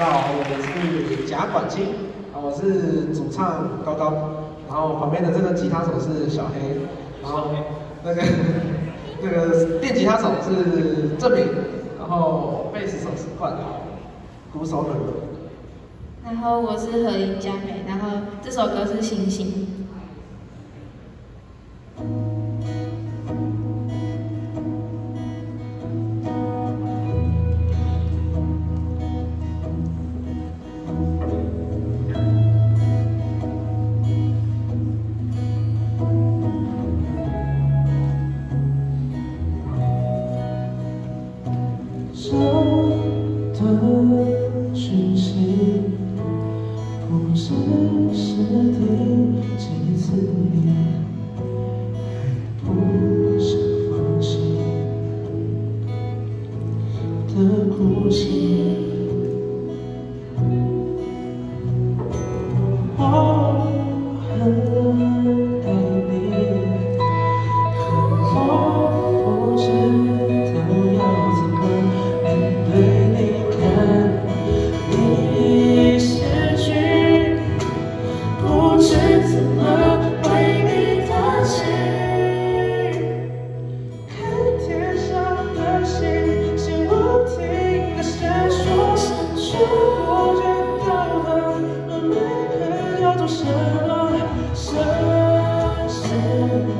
好，我们是贾管清，啊，我是主唱高高，然后旁边的这个吉他手是小黑，然后那个那个电吉他手是郑明，然后贝斯手是冠豪，鼓手冷冷。然后我是何英佳美，然后这首歌是星星。show 做什么神仙。